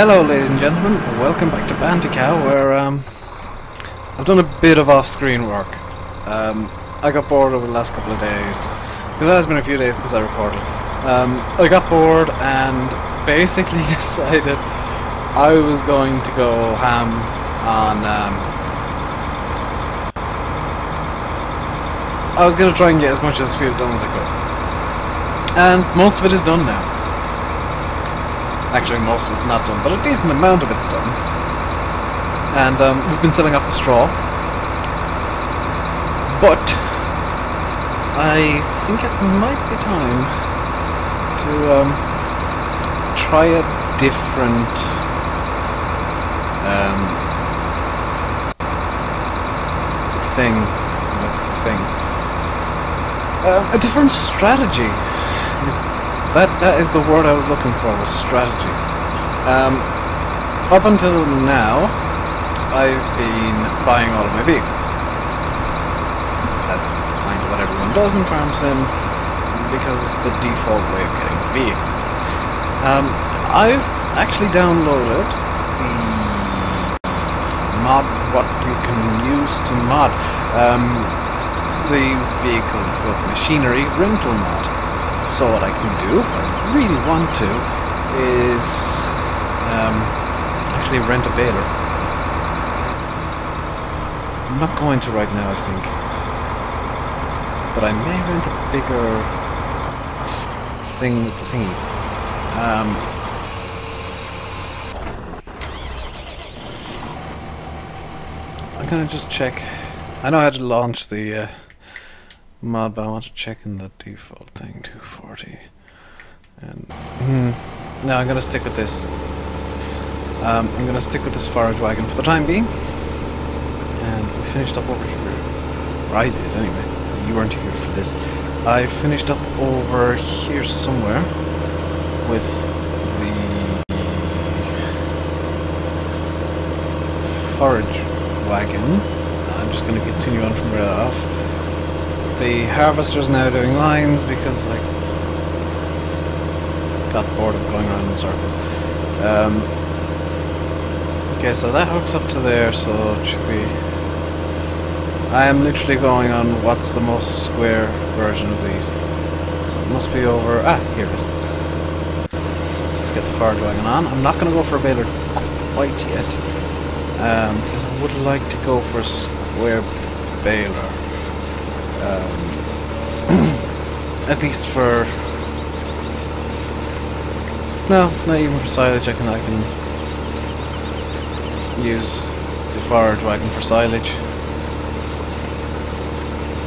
Hello ladies and gentlemen, welcome back to Bantikow where um, I've done a bit of off-screen work. Um, I got bored over the last couple of days, because it has been a few days since I recorded. Um, I got bored and basically decided I was going to go ham on... Um, I was going to try and get as much of this field done as I could. And most of it is done now. Actually, most of it's not done, but a decent amount of it's done. And um, we've been selling off the straw. But I think it might be time to um, try a different um, thing with things. Um, a different strategy is that that is the word I was looking for was strategy. Um, up until now, I've been buying all of my vehicles. That's kind of what everyone does in Farm Sim because it's the default way of getting vehicles. Um, I've actually downloaded the mod what you can use to mod um, the vehicle with machinery rental mod. So what I can do, if I really want to, is um, actually rent a baler. I'm not going to right now, I think. But I may rent a bigger thing with the thingies. Um, I'm gonna just check. I know how to launch the uh, but I want to check in the default thing, 240. And, hmm, no, I'm gonna stick with this. Um, I'm gonna stick with this forage wagon for the time being. And we finished up over here. Or I did, anyway. You weren't here for this. I finished up over here somewhere with the forage wagon. I'm just gonna continue on from where I left off the harvester's now doing lines because I got bored of going around in circles. Um, okay, so that hooks up to there, so it should be... I am literally going on what's the most square version of these. So it must be over... Ah, here it is. So let's get the fire dragon on. I'm not going to go for a baler quite yet. Um, because I would like to go for a square baler. Um, at least for no, not even for silage. I can I can use the forage wagon for silage.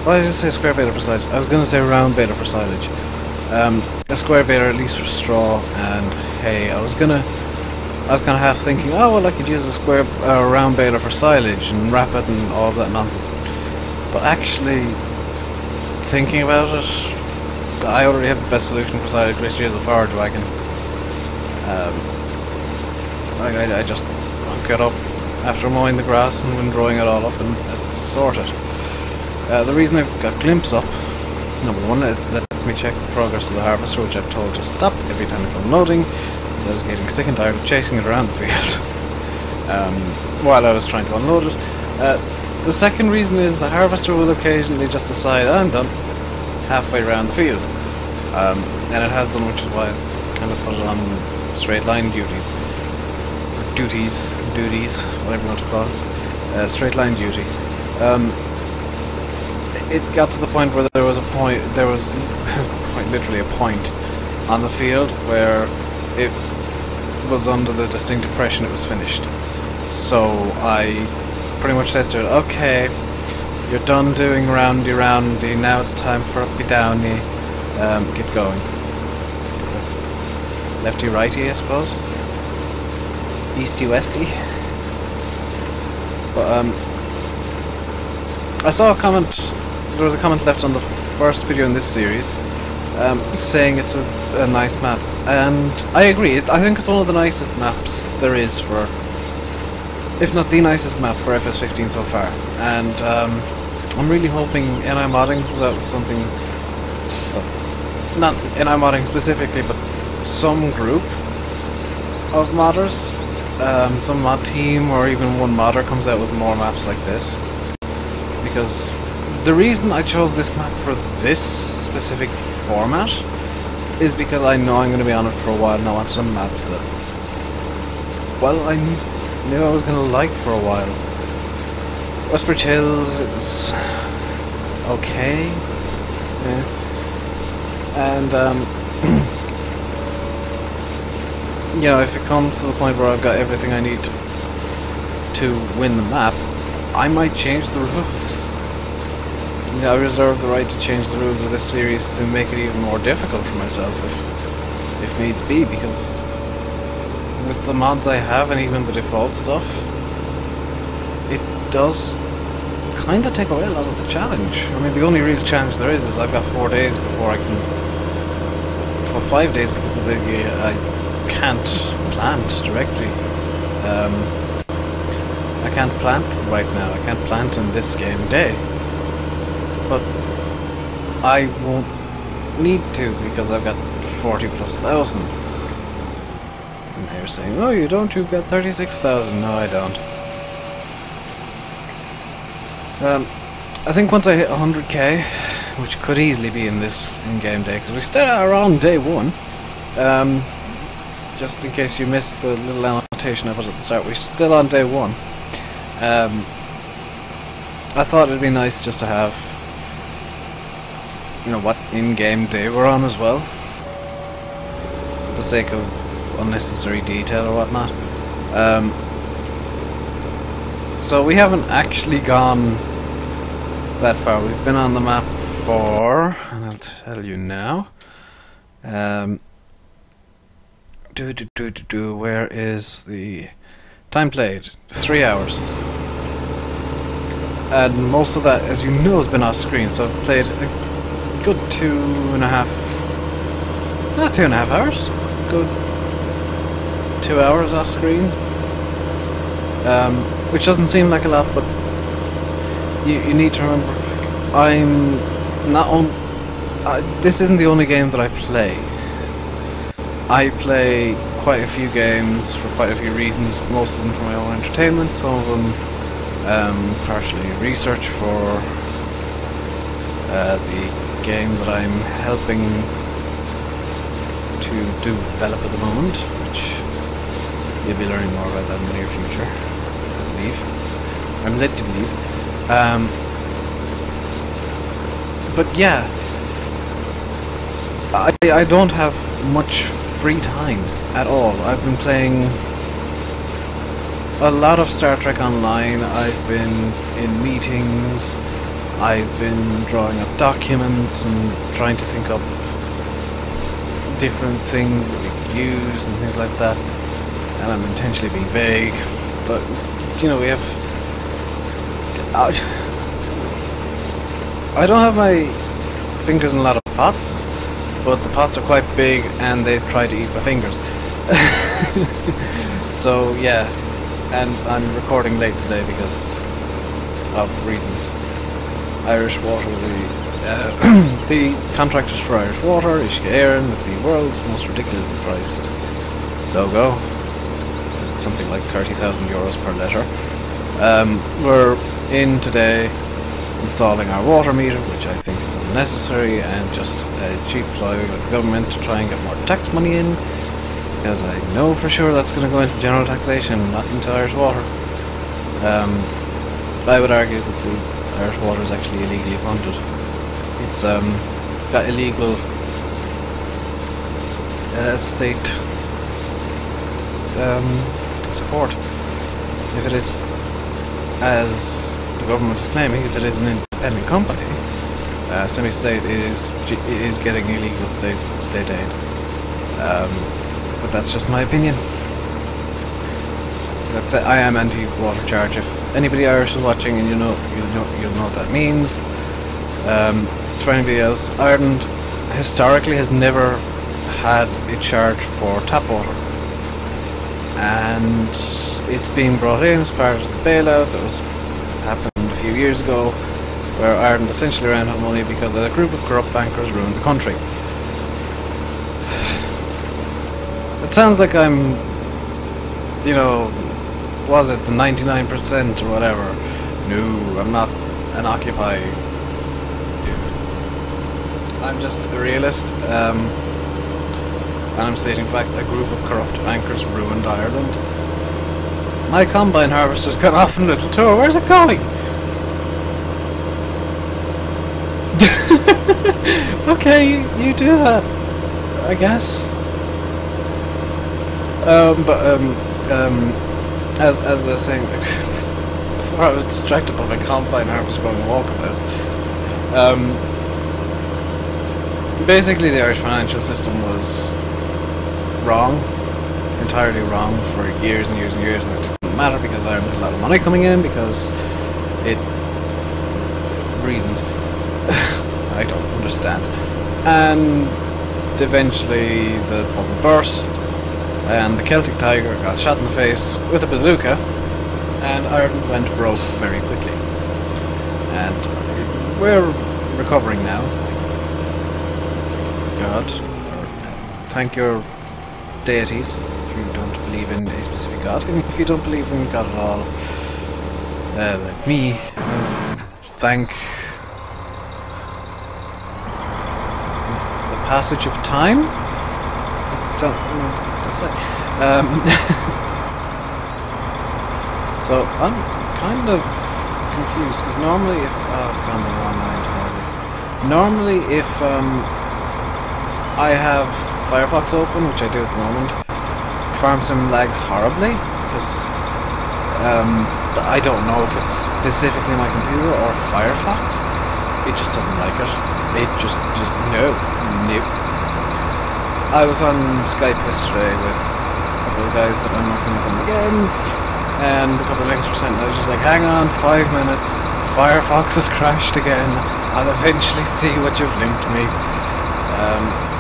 Why I say square baler for silage? I was gonna say round baler for silage. Um, a square baler at least for straw and hay. I was gonna. I was kind of half thinking, oh well, I could use a square, uh, round baler for silage and wrap it and all that nonsense. But actually, thinking about it, I already have the best solution for silage waste is a forage wagon. Um, I, I, just hook it up after mowing the grass and when drawing it all up and it's sorted. Uh, the reason I got glimpse up, number one, it lets me check the progress of the harvester, which I've told to stop every time it's unloading, because I was getting sick and tired of chasing it around the field um, while I was trying to unload it. Uh, the second reason is the harvester will occasionally just decide, I'm done, halfway around the field. Um, and it has done, which is why I've kind of put it on straight line duties. Or duties, duties, whatever you want to call it. Uh, straight line duty. Um, it got to the point where there was a point, there was quite literally a point on the field where it was under the distinct impression it was finished. So I pretty much said to it, okay, you're done doing roundy roundy, now it's time for uppy downy, um, get going. Lefty righty, I suppose? Easty westy? But, um, I saw a comment, there was a comment left on the first video in this series, um, saying it's a, a nice map, and I agree, I think it's one of the nicest maps there is for if not the nicest map for FS15 so far. And um, I'm really hoping NI Modding comes out with something, not NI Modding specifically, but some group of modders um, some mod team or even one modder comes out with more maps like this. Because the reason I chose this map for this specific format is because I know I'm going to be on it for a while and I wanted a map that, well, I knew I was going to like for a while. Westbridge Hills is okay. Yeah. And, um, you know, if it comes to the point where I've got everything I need to, to win the map, I might change the rules. I reserve the right to change the rules of this series to make it even more difficult for myself if, if needs be, because with the mods I have and even the default stuff, it does kind of take away a lot of the challenge. I mean, the only real challenge there is is I've got four days before I can... For five days because of the... Uh, I can't plant directly. Um, I can't plant right now. I can't plant in this game day. But I won't need to because I've got 40 plus thousand. Saying, oh you don't, you've got 36,000. No I don't. Um, I think once I hit 100k, which could easily be in this in-game day, because we start around day one, um, just in case you missed the little annotation I put at the start, we're still on day one. Um, I thought it'd be nice just to have, you know, what in-game day we're on as well, for the sake of unnecessary detail or whatnot. Um, so we haven't actually gone that far. We've been on the map for, and I'll tell you now. Um, do do do do do. Where is the time played? Three hours. And most of that, as you know, has been off screen. So I've played a good two and a half, not two and a half hours. Good two hours off screen. Um, which doesn't seem like a lot, but you, you need to remember, I'm not on. Uh, this isn't the only game that I play. I play quite a few games for quite a few reasons, most of them for my own entertainment, some of them um, partially research for uh, the game that I'm helping to develop at the moment, which you'll be learning more about that in the near future, I believe. I'm led to believe. Um, but yeah, I, I don't have much free time at all. I've been playing a lot of Star Trek Online. I've been in meetings. I've been drawing up documents and trying to think up different things that we could use and things like that. And I'm intentionally being vague, but you know we have. I, don't have my fingers in a lot of pots, but the pots are quite big and they try to eat my fingers. so yeah, and I'm recording late today because of reasons. Irish Water, the uh, the contractors for Irish Water, Uisce Éireann, with the world's most ridiculously priced logo, something like 30,000 euros per litre. Um, we're in today installing our water meter, which I think is unnecessary and just a cheap ploy by the government to try and get more tax money in, because I know for sure that's going to go into general taxation, not into Irish water. Um, I would argue that the Irish water is actually illegally funded. It's um, got illegal uh, state um, support. If it is as the government is claiming, if it is an independent company, uh, semi-state is is getting illegal state state aid. Um, but that's just my opinion. That's it. I am anti-water charge. If anybody Irish is watching and you know you know you'll know what that means. Um, anybody else, Ireland historically has never had a charge for tap water, and it's being brought in as part of the bailout that was happened a few years ago, where Ireland essentially ran out of money because a group of corrupt bankers ruined the country. It sounds like I'm you know, was it the 99% or whatever? No, I'm not an Occupy dude. I'm just a realist, um, and I'm stating facts. A group of corrupt bankers ruined Ireland. My combine harvester's gone off on a little tour. Where's it going? okay, you, you do that, I guess. Um, but um, um, as as I was saying before, I was distracted by my combine harvester going walkabouts. Um, basically, the Irish financial system was wrong, entirely wrong for years and years and years, and it didn't matter because Ireland had a lot of money coming in because it reasons I don't understand, and eventually the bubble burst and the Celtic Tiger got shot in the face with a bazooka, and Ireland went broke very quickly. And we're recovering now. God, thank your deities if you don't believe in a specific god, and if you don't believe in God at all, uh, like me, thank the passage of time. I don't know say. Um, so I'm kind of confused because normally if oh, I've gone the wrong way entirely. Normally, if um, I have Firefox open, which I do at the moment, FarmSim lags horribly because um, I don't know if it's specifically my computer or Firefox. It just doesn't like it. It just just no, nope. I was on Skype yesterday with a couple of guys that I'm working with them again, and a couple of links were sent. and I was just like, hang on, five minutes. Firefox has crashed again. I'll eventually see what you've linked me. Um,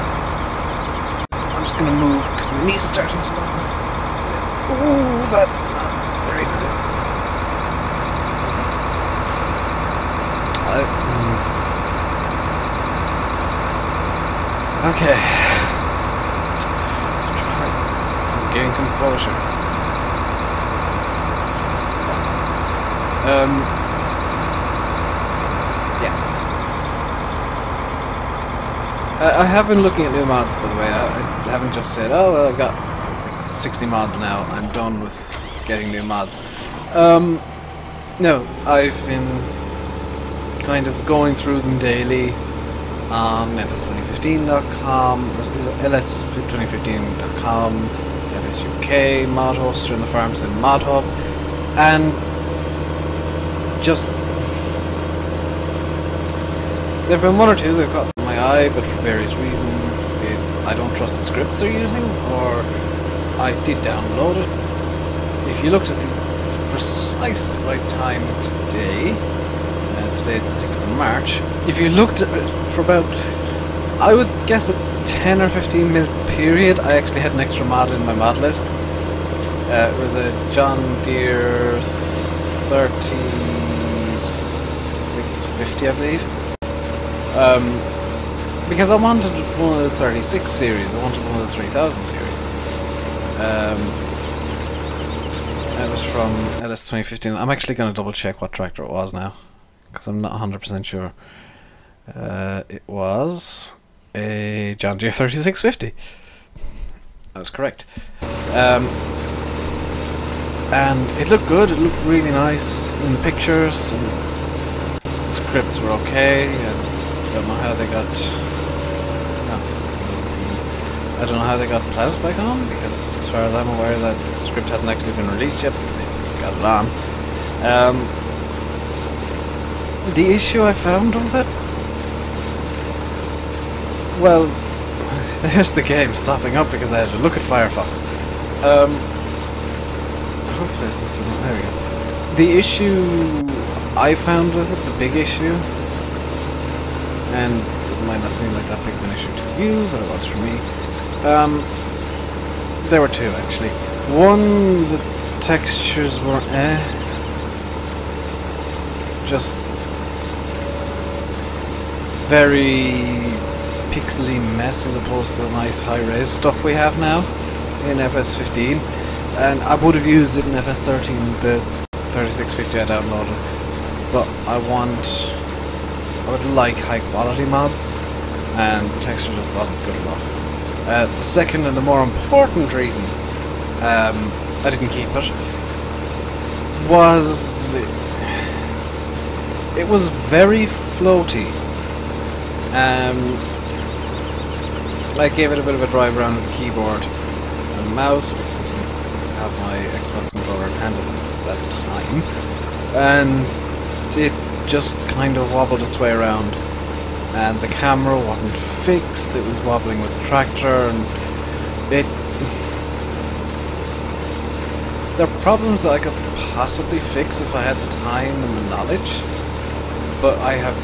I'm just gonna move because my knee's starting to look. Oh, that's not very nice. I, mm. Okay. gain composure. Um, yeah. I, I, have been looking at new mods, by the way. I, I haven't just said, oh, well, I've got like 60 mods now. I'm done with getting new mods. Um, no, I've been kind of going through them daily on ls2015.com, ls2015.com, FS UK, mod the farms in Mod Hub, and just there have been one or two that caught eye, but for various reasons, it, I don't trust the scripts they're using, or I did download it. If you looked at the precise right time today, uh, today is the 6th of March, if you looked at it for about, I would guess a 10 or 15 minute period, I actually had an extra mod in my mod list. Uh, it was a John Deere 3650, I believe. Um, because I wanted one of the 36 series, I wanted one of the 3000 series. Um, it was from LS 2015. I'm actually going to double check what tractor it was now, because I'm not 100% sure. Uh, it was a John Deere 3650. That was correct. Um, and it looked good, it looked really nice in the pictures, and the scripts were okay, I don't know how they got... I don't know how they got back on, because as far as I'm aware that script hasn't actually been released yet, they got it on. Um, the issue I found with it well, there's the game stopping up because I had to look at Firefox. Um, hopefully this is there we go. The issue I found with it, the big issue, and it might not seem like that big of an issue to you, but it was for me. Um, there were two actually. One, the textures were eh, just very pixely mess as opposed to the nice high-res stuff we have now in FS15. And I would have used it in FS13, the 3650 I downloaded, but I want, I would like high quality mods, and the texture just wasn't good enough. Uh, the second and the more important reason um, I didn't keep it was it, it was very floaty. Um, I gave it a bit of a drive around with the keyboard and mouse I didn't have my Xbox controller in hand at that time, and it just kind of wobbled its way around. And the camera wasn't fixed; it was wobbling with the tractor, and it. There are problems that I could possibly fix if I had the time and the knowledge, but I have.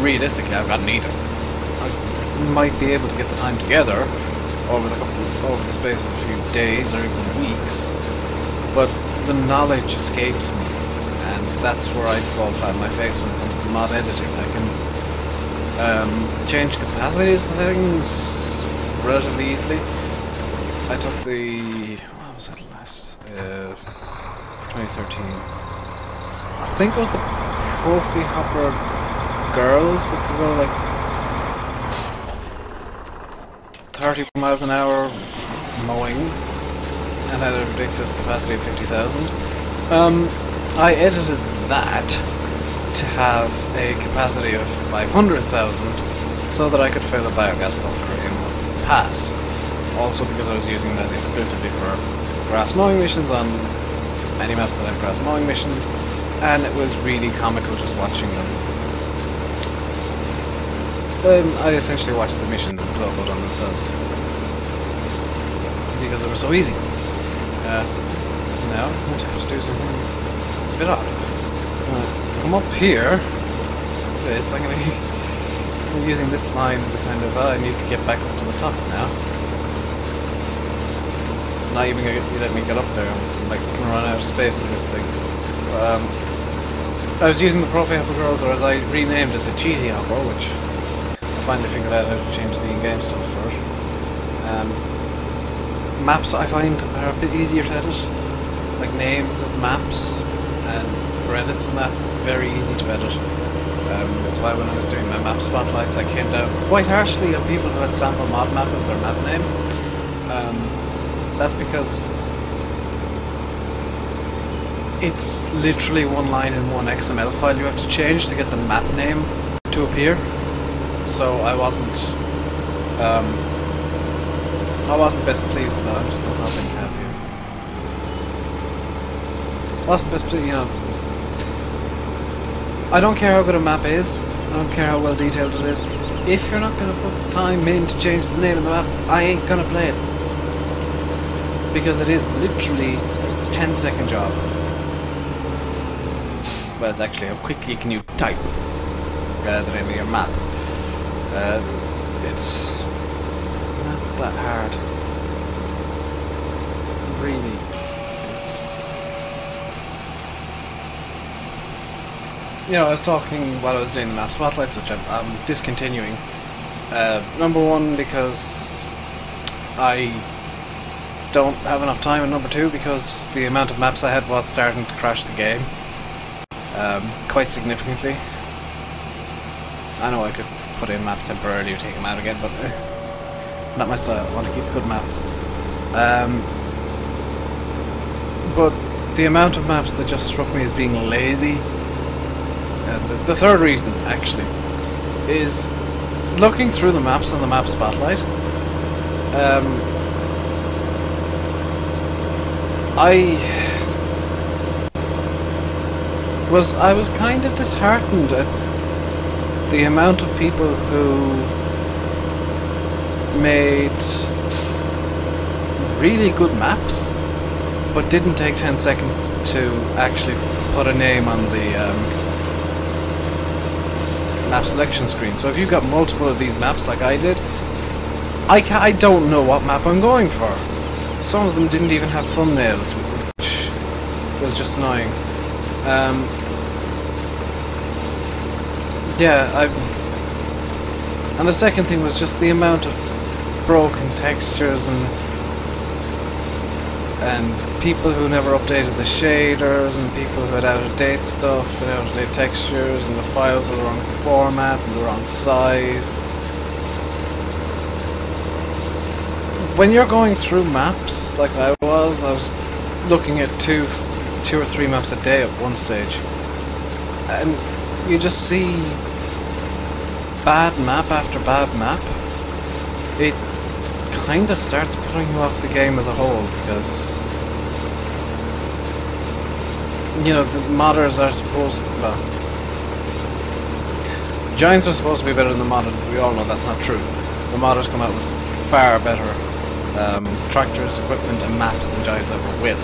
Realistically, I've got neither. I might be able to get the time together over the couple, over the space of a few days or even weeks, but the knowledge escapes me, and that's where I fall flat on my face when it mod editing. I can um, change capacities and things relatively easily. I took the what was that last uh, 2013. I think it was the Profi Hopper girls that could go like 30 miles an hour mowing and had a ridiculous capacity of 50,000. Um, I edited that to have a capacity of 500,000 so that I could fill a biogas bunker in one pass. Also because I was using that exclusively for grass mowing missions on many maps that have grass mowing missions and it was really comical just watching them um, I essentially watched the missions implode on themselves. Because they were so easy. Uh, now, I'm going to have to do something it's a bit odd. Uh, come up here. This, I'm going to be using this line as a kind of, oh, I need to get back up to the top now. It's not even to let me get up there. I'm like to run out of space in this thing. Um, I was using the Profi Hopper Girls, or as I renamed it, the Cheaty Hopper, which I finally figured out how to change the in-game stuff for it. Um, maps I find are a bit easier to edit, like names of maps and credits and that, very easy to edit. Um, that's why when I was doing my map spotlights I came down quite harshly on people who had sample mod map as their map name. Um, that's because it's literally one line in one XML file you have to change to get the map name to appear so I wasn't um, I wasn't best pleased with that. I'm just not happy. Wasn't best pleased, you know. I don't care how good a map is. I don't care how well detailed it is. If you're not going to put the time in to change the name of the map, I ain't going to play it. Because it is literally a 10 second job. Well, it's actually how quickly can you type uh, the name of your map. Uh, it's not that hard. Really. You know, I was talking while I was doing the map spotlights, which I'm, I'm discontinuing. Uh, number one, because I don't have enough time, and number two, because the amount of maps I had was starting to crash the game um, quite significantly. I know I could put in maps temporarily or take them out again, but uh, not my style. I want to keep good maps. Um, but the amount of maps that just struck me as being lazy, uh, the, the third reason, actually, is looking through the maps on the map spotlight. Um, I was I was kind of disheartened at the amount of people who made really good maps but didn't take 10 seconds to actually put a name on the um, map selection screen. So if you've got multiple of these maps like I did, I, I don't know what map I'm going for. Some of them didn't even have thumbnails, which was just annoying. Um, yeah, I. And the second thing was just the amount of broken textures and and people who never updated the shaders, and people who had out-of-date stuff, and out-of-date textures, and the files are the wrong format, and the wrong size. When you're going through maps, like I was, I was looking at two, two or three maps a day at one stage, and you just see bad map after bad map. It kind of starts putting you off the game as a whole because you know the modders are supposed to, well giants are supposed to be better than the modders we all know that's not true. The modders come out with far better um, tractors equipment and maps than giants ever will.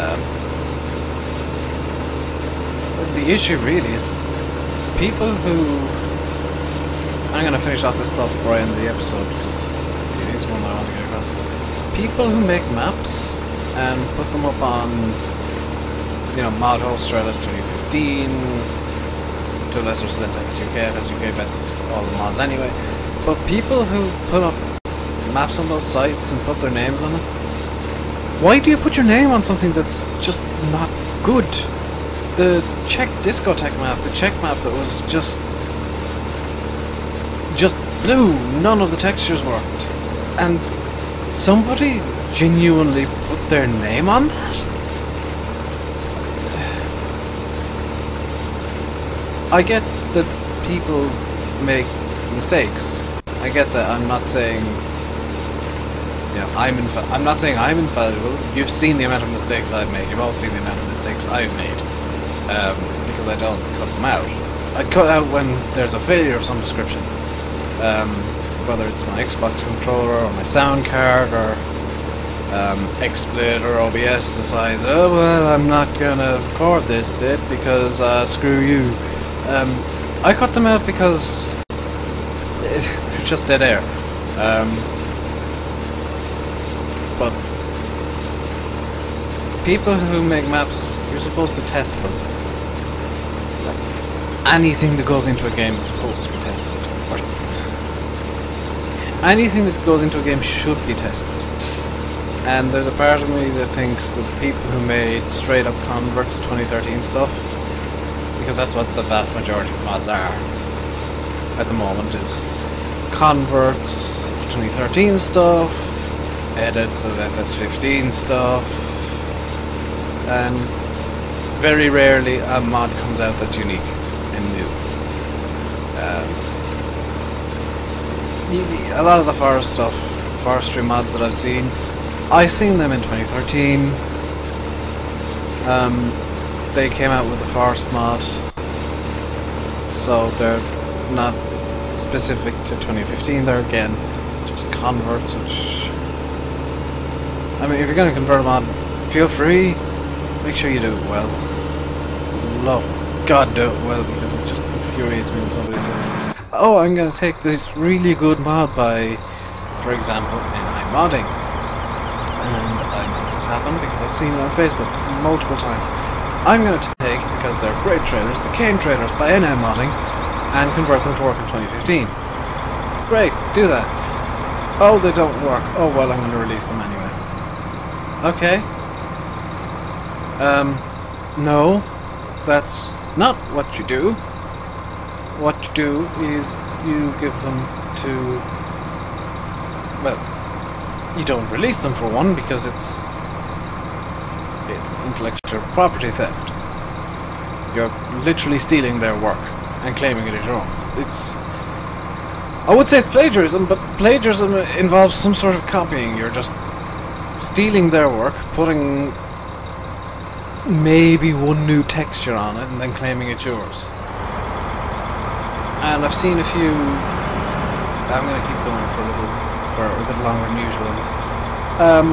Um, the issue really is people who I'm going to finish off this thought before I end the episode because one I want to get across. People who make maps and put them up on, you know, Mod Host or 2015, to a lesser extent FSUK, FSUK bets all the mods anyway, but people who put up maps on those sites and put their names on them, why do you put your name on something that's just not good? The Czech discotheque map, the Czech map that was just just blue, none of the textures worked and somebody genuinely put their name on that? I get that people make mistakes. I get that. I'm not saying, you know, I'm infa- I'm not saying I'm infallible. You've seen the amount of mistakes I've made. You've all seen the amount of mistakes I've made um, because I don't cut them out. I cut out when there's a failure of some description. Um, whether it's my Xbox controller or my sound card or um, XSplit or OBS decides, oh well, I'm not gonna record this bit because uh, screw you. Um, I cut them out because they're just dead air. Um, but people who make maps, you're supposed to test them. Anything that goes into a game is supposed to be tested. Anything that goes into a game should be tested. And there's a part of me that thinks that the people who made straight up converts of 2013 stuff, because that's what the vast majority of mods are at the moment, is converts of 2013 stuff, edits of FS15 stuff, and very rarely a mod comes out that's unique and new. Um, a lot of the forest stuff, forestry mods that I've seen, I've seen them in 2013. Um, they came out with the forest mod, so they're not specific to 2015. They're again just converts, which I mean, if you're going to convert a mod, feel free. Make sure you do it well. Love God, do it well because it just infuriates me when somebody says oh, I'm going to take this really good mod by, for example, NI modding. And I know this has happened because I've seen it on Facebook multiple times. I'm going to take, because they're great trailers, the Kane trailers by NI modding, and convert them to work in 2015. Great, do that. Oh, they don't work. Oh, well, I'm going to release them anyway. Okay. Um, no, that's not what you do what you do is you give them to well you don't release them for one because it's intellectual property theft. You're literally stealing their work and claiming it as your own it's I would say it's plagiarism but plagiarism involves some sort of copying. You're just stealing their work putting maybe one new texture on it and then claiming it's yours and I've seen a few. I'm going to keep going for a little, for a bit longer than usual. Um,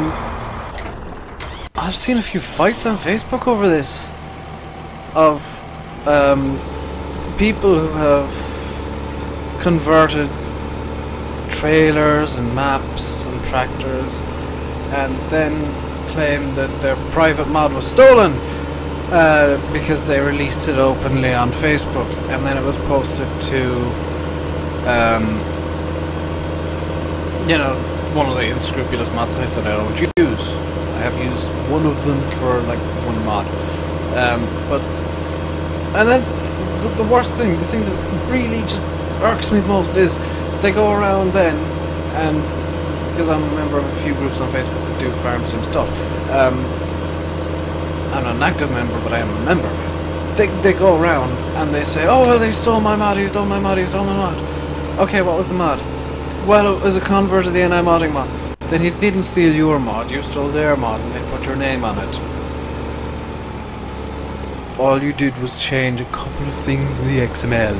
I've seen a few fights on Facebook over this, of um, people who have converted trailers and maps and tractors, and then claim that their private mod was stolen uh, because they released it openly on Facebook, and then it was posted to, um, you know, one of the unscrupulous mod sites that I don't use. I have used one of them for like one mod. Um, but and then the, the worst thing, the thing that really just irks me the most is they go around then and because I'm a member of a few groups on Facebook that do farm sim stuff. Um, I'm not an active member, but I am a member. They, they go around and they say, oh, well, they stole my mod, he stole my mod, he stole my mod. Okay, what was the mod? Well, it was a convert of the NI modding mod. Then he didn't steal your mod, you stole their mod and they put your name on it. All you did was change a couple of things in the XML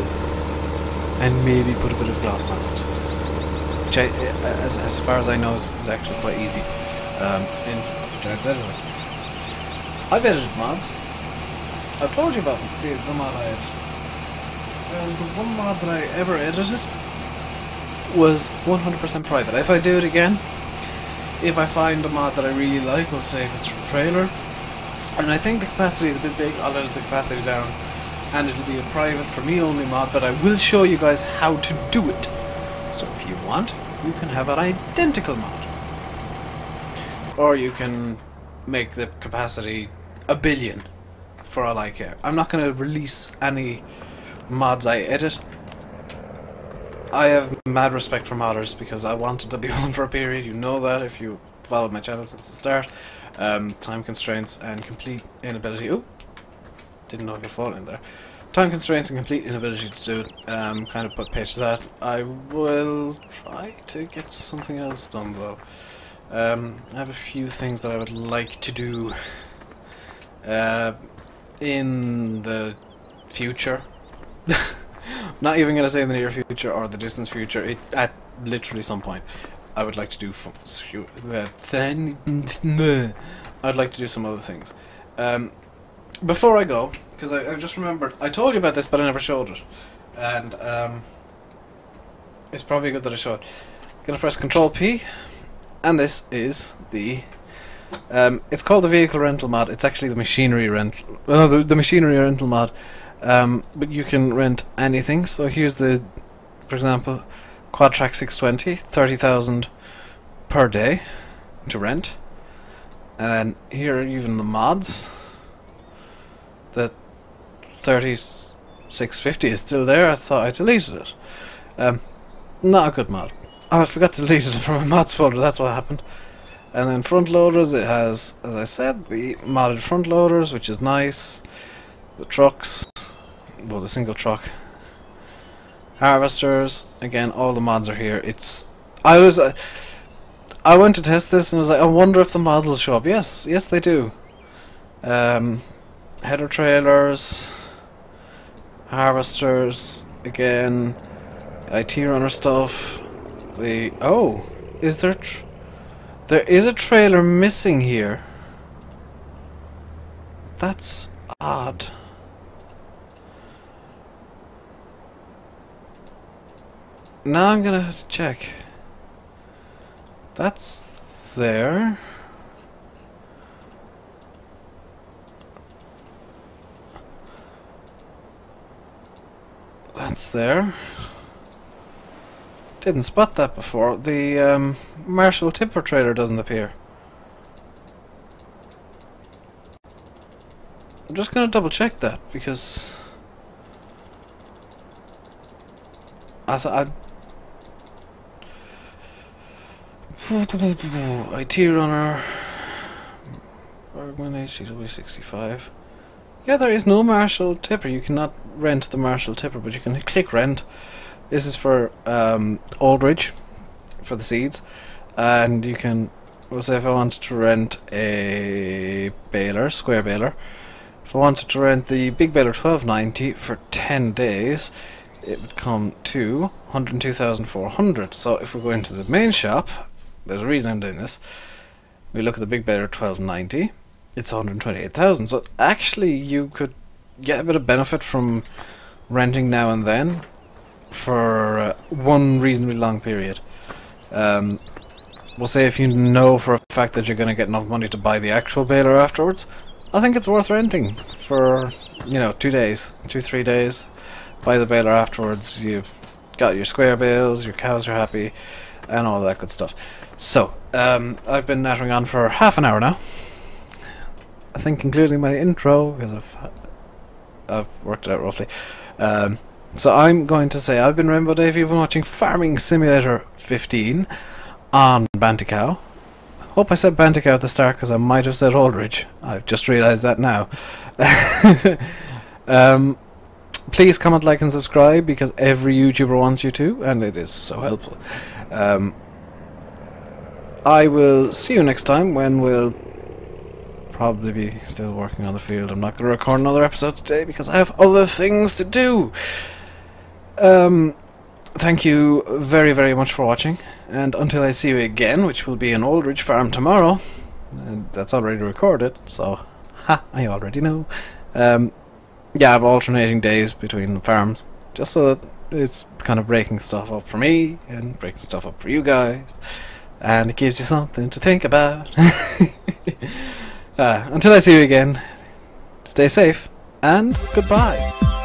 and maybe put a bit of gloss on it. Which, I, as, as far as I know, is, is actually quite easy um, in Giants Editor. I've edited mods. I've told you about the, the mod I edited. And the one mod that I ever edited was 100% private. If I do it again, if I find a mod that I really like, we'll say if it's from trailer, and I think the capacity is a bit big, I'll let the capacity down, and it'll be a private for me only mod, but I will show you guys how to do it. So if you want, you can have an identical mod. Or you can make the capacity a billion, for all I care. I'm not going to release any mods I edit. I have mad respect for modders because I wanted to be one for a period. You know that if you followed my channel since the start. Um, time constraints and complete inability. Oh, didn't know I could fall in there. Time constraints and complete inability to do it. Um, kind of put pay to that. I will try to get something else done though. Um, I have a few things that I would like to do uh, in the future. Not even gonna say in the near future or the distant future. It at literally some point. I would like to do then I'd like to do some other things. Um, before I go, because I, I just remembered, I told you about this, but I never showed it, and um, it's probably good that I showed. Gonna press Control P, and this is the. Um, it's called the vehicle rental mod. It's actually the machinery rental. Well, no, the, the machinery rental mod. Um, but you can rent anything. So here's the, for example, Quadtrac 620, 30,000 per day to rent. And here are even the mods. The 3650 is still there. I thought I deleted it. Um, not a good mod. Oh, I forgot to delete it from my mods folder. That's what happened. And then front loaders, it has, as I said, the modded front loaders, which is nice. The trucks, well, the single truck. Harvesters, again, all the mods are here. It's, I was, uh, I went to test this and was like, I wonder if the mods will show up. Yes, yes, they do. Um, header trailers, harvesters, again, IT runner stuff. The oh, is there? There is a trailer missing here. That's odd. Now I'm gonna have to check. That's there. That's there. Didn't spot that before. The um, Marshall Tipper trailer doesn't appear. I'm just gonna double check that because I thought I IT runner. Bergmann HGW65. Yeah, there is no Marshall Tipper. You cannot rent the Marshall Tipper, but you can click rent. This is for um, Aldridge, for the seeds. And you can, we'll say if I wanted to rent a baler, square baler. If I wanted to rent the big baler 1290 for 10 days, it would come to 102,400. So if we go into the main shop, there's a reason I'm doing this. We look at the big baler 1290. It's 128,000. So actually, you could get a bit of benefit from renting now and then for uh, one reasonably long period. Um, we'll say if you know for a fact that you're going to get enough money to buy the actual baler afterwards, I think it's worth renting for, you know, two days, two, three days. Buy the baler afterwards, you've got your square bales, your cows are happy, and all that good stuff. So, um, I've been nattering on for half an hour now. I think including my intro, because I've, I've worked it out roughly. Um, so I'm going to say I've been Rainbow Dave, you've been watching Farming Simulator 15 on Bantikow. Hope I said Bantikow at the start because I might have said Holdridge. I've just realised that now. um, please comment, like, and subscribe because every YouTuber wants you to, and it is so helpful. Um, I will see you next time when we'll probably be still working on the field. I'm not going to record another episode today because I have other things to do. Um, thank you very, very much for watching, and until I see you again, which will be in Oldridge Farm tomorrow, and that's already recorded, so ha, I already know. Um, yeah, I'm alternating days between farms, just so that it's kind of breaking stuff up for me and breaking stuff up for you guys, and it gives you something to think about. uh, until I see you again, stay safe and goodbye.